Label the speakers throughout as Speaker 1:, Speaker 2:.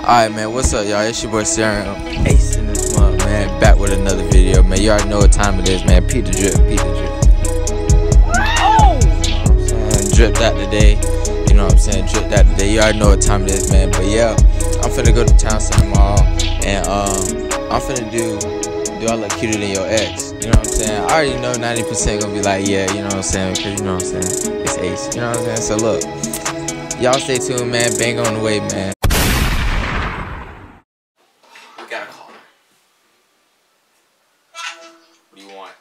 Speaker 1: Alright, man, what's up, y'all? It's your boy Serum Ace in this month, man. Back with another video, man. You already know what time it is, man. Pete the drip, Pete the drip. Oh! Dripped out today. You know what I'm saying? Dripped out today. You already know what time it is, man. But yeah, I'm finna go to town center tomorrow. And um, I'm finna do do I look cuter than your ex? You know what I'm saying? I already know 90% gonna be like, yeah, you know what I'm saying? Cause you know what I'm saying? It's Ace. You know what I'm saying? So look, y'all stay tuned, man. Bang on the way, man. We got a caller. What do you want?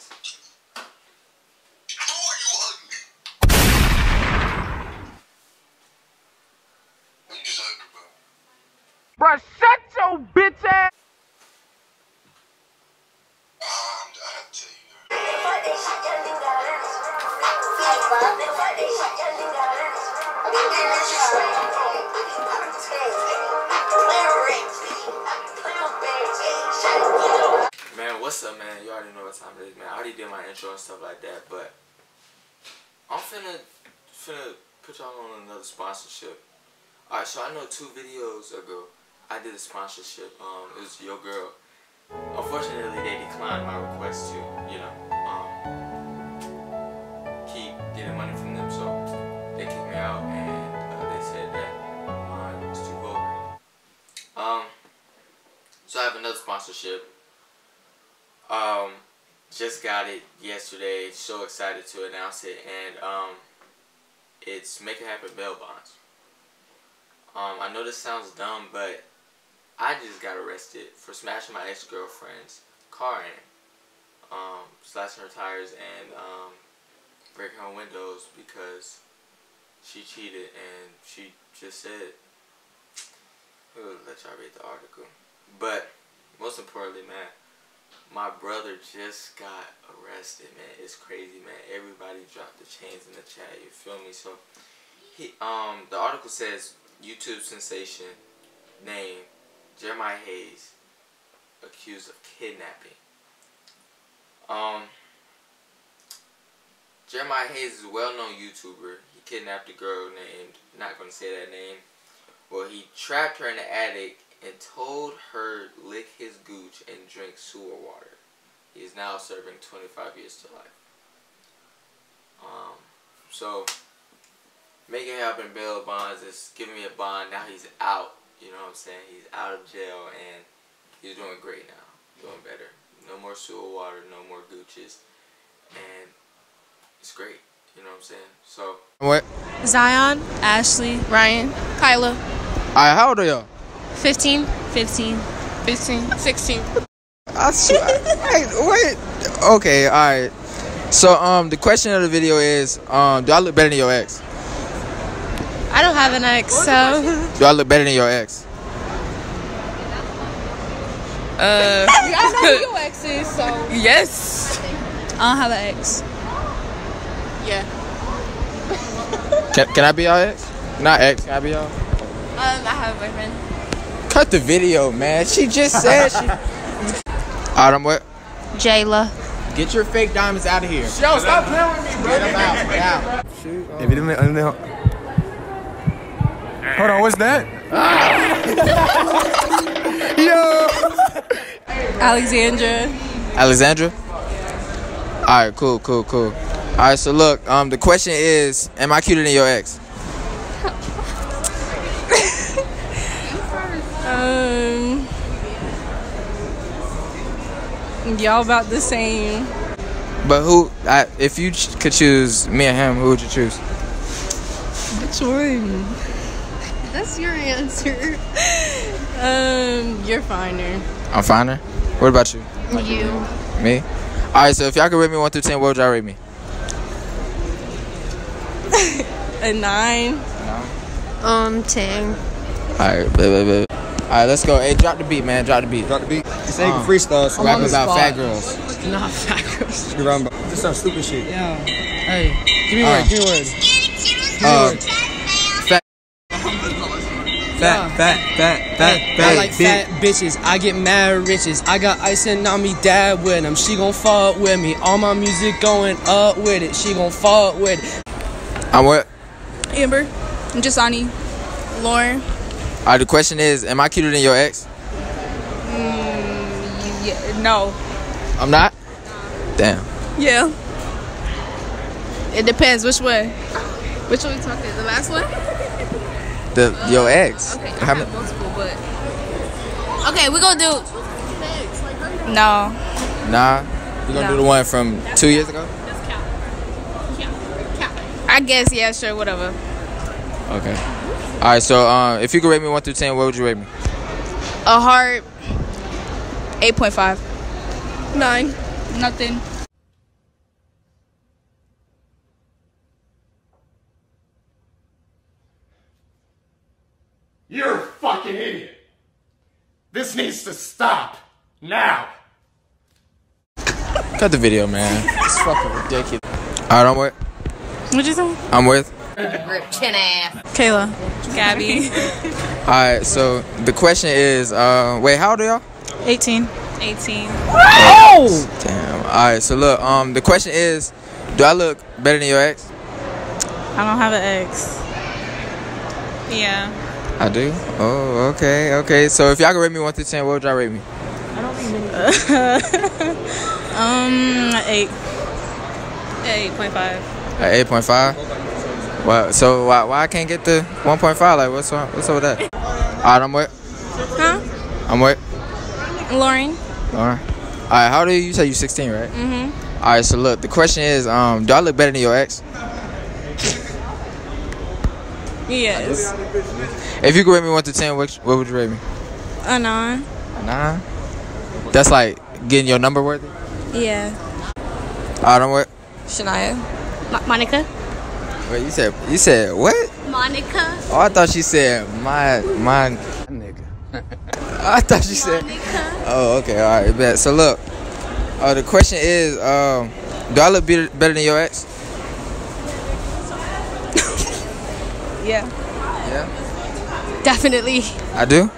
Speaker 2: Bruh, shut your bitch ass.
Speaker 1: Man, what's up, man? You already know what time it is, man. I already did my intro and stuff like that, but I'm finna finna put y'all on another sponsorship. Alright, so I know two videos ago I did a sponsorship. Um, it was your girl. Unfortunately, they declined my request to, you know, um, keep getting money from them, so they kicked me out and uh, they said that mine was too vulgar. Um, so I have another sponsorship. Um, just got it yesterday. So excited to announce it, and um, it's Make It Happen Bail Bonds. Um, I know this sounds dumb, but I just got arrested for smashing my ex girlfriend's car in, um, slashing her tires and um, breaking her windows because she cheated, and she just said, "We'll let y'all read the article." But most importantly, man, my brother just got arrested, man. It's crazy, man. Everybody dropped the chains in the chat. You feel me? So, he um the article says YouTube sensation name Jeremiah Hayes accused of kidnapping. Um, Jeremiah Hayes is a well-known YouTuber. He kidnapped a girl named not going to say that name. Well, he trapped her in the attic and told her lick his gooch and drink sewer water. He is now serving 25 years to life. Um, so, making happen bail bonds is giving me a bond. Now he's out. You know what I'm saying? He's out of jail and he's doing great now. Doing better. No more sewer water, no more gooches. And it's great. You know what I'm saying? So. What?
Speaker 3: Zion, Ashley, Ryan, Kyla.
Speaker 1: Alright, how old are y'all?
Speaker 3: 15, 15, 15, 16.
Speaker 1: I swear. wait, wait. Okay, alright. So, um, the question of the video is, um, do I look better than your ex?
Speaker 3: I don't have an ex, so.
Speaker 1: Do I look better than your ex?
Speaker 3: Uh.
Speaker 4: I know who your ex is, so
Speaker 3: yes. I don't have an ex.
Speaker 4: yeah.
Speaker 1: Can, can I be your ex? Not ex, can I be your?
Speaker 3: Um, I have a boyfriend.
Speaker 1: Cut the video, man. She just said she. Alright, I'm what?
Speaker 3: Jayla.
Speaker 1: Get your fake diamonds out of here.
Speaker 2: Yo, stop playing with me, bro.
Speaker 1: Get them out. Get out.
Speaker 5: If you didn't, I didn't Hold on, what's that? Yo!
Speaker 3: Alexandra.
Speaker 1: Alexandra? Alright, cool, cool, cool. Alright, so look, um, the question is, am I cuter than your ex?
Speaker 3: Um. Y'all about the same.
Speaker 1: But who, I, if you ch- could choose me and him, who would you choose?
Speaker 3: Which one?
Speaker 4: That's your answer.
Speaker 3: Um, you're finer.
Speaker 1: I'm finer. What about you?
Speaker 4: You.
Speaker 1: Me? Alright, so if y'all could rate me 1 through 10, what would y'all rate me?
Speaker 3: A nine.
Speaker 4: Um, Ting.
Speaker 1: Alright, baby, Alright, let's go. Hey, drop the beat, man. Drop the beat.
Speaker 5: Drop the beat. You say you
Speaker 1: Uh.
Speaker 5: can freestyle. So
Speaker 1: Rap
Speaker 5: rap
Speaker 1: about
Speaker 5: about
Speaker 1: fat girls.
Speaker 3: Not fat girls.
Speaker 5: You rap about just some stupid shit.
Speaker 3: Yeah. Hey.
Speaker 5: Give me
Speaker 1: Uh.
Speaker 5: one. Give me one.
Speaker 1: Uh, fat.
Speaker 5: Fat, fat, fat, fat, fat.
Speaker 6: I like fat bitches. I get mad riches. I got icing on me, dad with them. She gon' fuck with me. All my music going up with it. She gon' fuck with it.
Speaker 1: I'm what?
Speaker 3: Amber. I'm Jasani. Lauren.
Speaker 7: Alright, the question is, am I cuter than your ex?
Speaker 4: Mm, yeah, no.
Speaker 7: I'm not. Damn.
Speaker 4: Yeah. It depends which way. Which one we talking? The last one?
Speaker 7: The your ex.
Speaker 4: Okay, I
Speaker 7: How
Speaker 4: have
Speaker 7: many-
Speaker 4: multiple, but okay, we're gonna do.
Speaker 3: No.
Speaker 7: Nah. You gonna do the one from two years ago?
Speaker 4: I guess yeah, sure, whatever.
Speaker 7: Okay. All right. So, um, if you could rate me one through ten, what would you rate me?
Speaker 4: A heart. Eight point five.
Speaker 3: Nine.
Speaker 4: Nothing.
Speaker 2: You're a fucking idiot. This needs to stop. Now.
Speaker 7: Cut the video, man. It's fucking ridiculous. All right, I'm with.
Speaker 3: What'd you say?
Speaker 7: I'm with.
Speaker 4: Rip Chin ass.
Speaker 3: Kayla. Gabby.
Speaker 7: All right. So the question is, uh, wait, how old are y'all?
Speaker 3: 18. 18. Oh!
Speaker 7: Damn. All right. So look, um, the question is, do I look better than your ex?
Speaker 3: I don't have an ex. Yeah.
Speaker 7: I do. Oh, okay, okay. So if y'all could rate me one to ten, what would y'all rate me? I don't think many.
Speaker 3: um, eight. Eight point five.
Speaker 7: At eight point five. Well, so why why I can't get the one point five? Like what's up, what's up with that? All right, I'm with.
Speaker 3: Huh?
Speaker 7: I'm with.
Speaker 3: Lauren.
Speaker 7: All right. All right. How are you? You said you 16, right?
Speaker 3: Mm-hmm.
Speaker 7: All right. So look, the question is, um, do I look better than your ex?
Speaker 3: Yes.
Speaker 7: If you could rate me one to ten, what, what would you rate me?
Speaker 3: A nine.
Speaker 7: A nine. That's like getting your number worthy.
Speaker 3: Yeah.
Speaker 7: All right, I'm with.
Speaker 4: Shania. Monica.
Speaker 7: Wait, you said you said what?
Speaker 4: Monica.
Speaker 7: Oh, I thought she said my my nigga. I thought she said. Monica. Oh, okay, all right, bet. So look, uh, the question is, um, do I look better, better than your ex?
Speaker 3: Yeah.
Speaker 7: Yeah,
Speaker 4: Definitely.
Speaker 7: I do.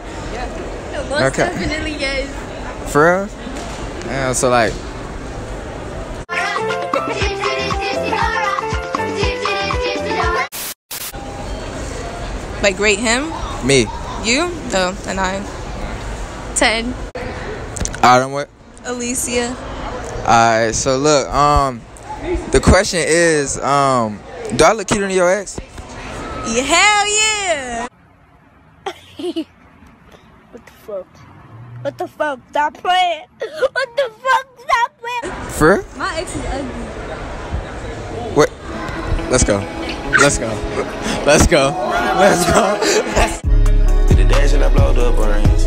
Speaker 4: Most
Speaker 7: Okay.
Speaker 4: definitely yes.
Speaker 7: For real? Yeah. So like,
Speaker 3: Like rate him.
Speaker 7: me.
Speaker 3: You? No, a nine.
Speaker 4: Ten.
Speaker 7: I'm with.
Speaker 3: Alicia.
Speaker 7: All right. So look, um, the question is, um, do I look cuter than your ex?
Speaker 3: Yeah, hell yeah.
Speaker 8: What the fuck? What the fuck? Stop playing. What the fuck? Stop playing.
Speaker 7: For?
Speaker 4: My ex is ugly.
Speaker 7: What? Let's go. Let's go. Let's go. Let's go.
Speaker 9: Hit the dash and I blow the brain.